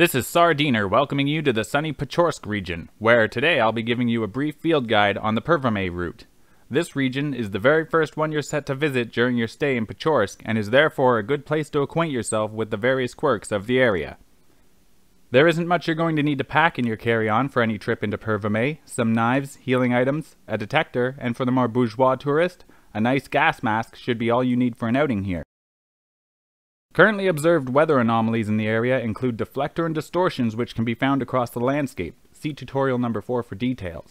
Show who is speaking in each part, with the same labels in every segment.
Speaker 1: This is CzarDeaner welcoming you to the sunny Pechorsk region, where today I'll be giving you a brief field guide on the Pervomay route. This region is the very first one you're set to visit during your stay in Pechorsk and is therefore a good place to acquaint yourself with the various quirks of the area. There isn't much you're going to need to pack in your carry-on for any trip into Pervomay. Some knives, healing items, a detector, and for the more bourgeois tourist, a nice gas mask should be all you need for an outing here. Currently observed weather anomalies in the area include deflector and distortions which can be found across the landscape. See tutorial number 4 for details.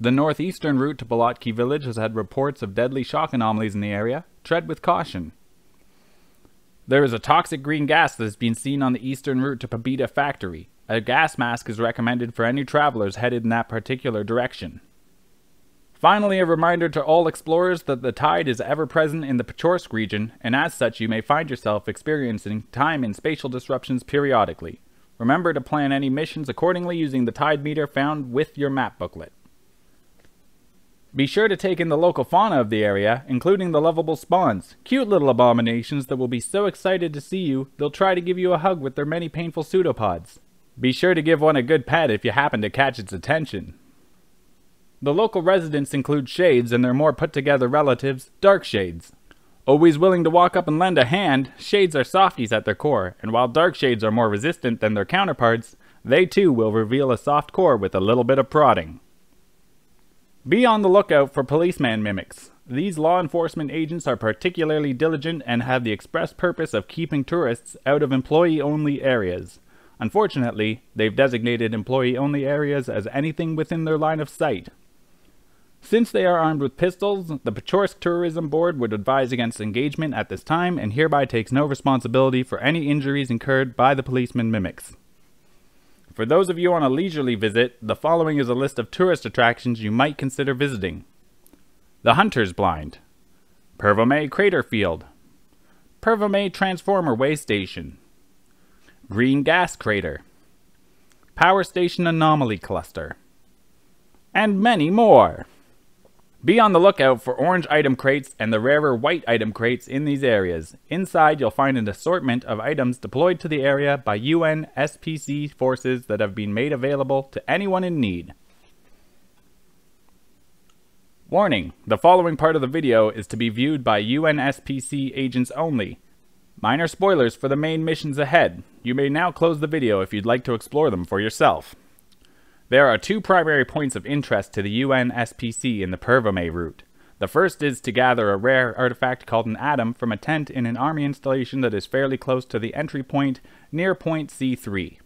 Speaker 1: The northeastern route to Bolotki village has had reports of deadly shock anomalies in the area. Tread with caution. There is a toxic green gas that has been seen on the eastern route to Pobeda factory. A gas mask is recommended for any travelers headed in that particular direction. Finally, a reminder to all explorers that the tide is ever present in the Pechorsk region, and as such, you may find yourself experiencing time and spatial disruptions periodically. Remember to plan any missions accordingly using the tide meter found with your map booklet. Be sure to take in the local fauna of the area, including the lovable spawns, cute little abominations that will be so excited to see you, they'll try to give you a hug with their many painful pseudopods. Be sure to give one a good pet if you happen to catch its attention. The local residents include shades and their more put together relatives, dark shades. Always willing to walk up and lend a hand, shades are softies at their core, and while dark shades are more resistant than their counterparts, they too will reveal a soft core with a little bit of prodding. Be on the lookout for policeman mimics. These law enforcement agents are particularly diligent and have the express purpose of keeping tourists out of employee-only areas. Unfortunately, they've designated employee-only areas as anything within their line of sight, since they are armed with pistols, the Pechorsk Tourism Board would advise against engagement at this time and hereby takes no responsibility for any injuries incurred by the policeman mimics. For those of you on a leisurely visit, the following is a list of tourist attractions you might consider visiting. The Hunter's Blind, Pervomay Crater Field, Pervomay Transformer Way Station, Green Gas Crater, Power Station Anomaly Cluster, and many more. Be on the lookout for orange item crates and the rarer white item crates in these areas. Inside, you'll find an assortment of items deployed to the area by UN SPC forces that have been made available to anyone in need. Warning, the following part of the video is to be viewed by UNSPC agents only. Minor spoilers for the main missions ahead. You may now close the video if you'd like to explore them for yourself. There are two primary points of interest to the UN SPC in the Pervomay route. The first is to gather a rare artifact called an atom from a tent in an army installation that is fairly close to the entry point near point C3.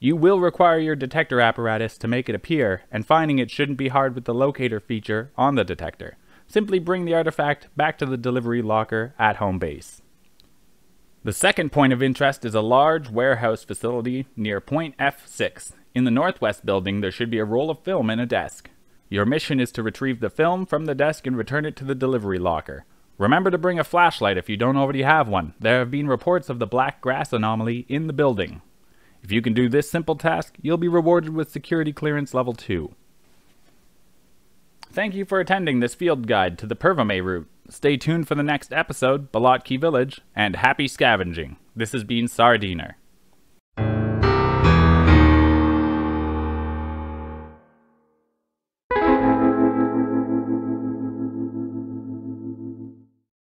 Speaker 1: You will require your detector apparatus to make it appear, and finding it shouldn't be hard with the locator feature on the detector. Simply bring the artifact back to the delivery locker at home base. The second point of interest is a large warehouse facility near point F6 in the northwest building, there should be a roll of film and a desk. Your mission is to retrieve the film from the desk and return it to the delivery locker. Remember to bring a flashlight if you don't already have one. There have been reports of the black grass anomaly in the building. If you can do this simple task, you'll be rewarded with security clearance level 2. Thank you for attending this field guide to the Pervomay route. Stay tuned for the next episode, Bolotki Village, and happy scavenging. This has been CzarDeaner.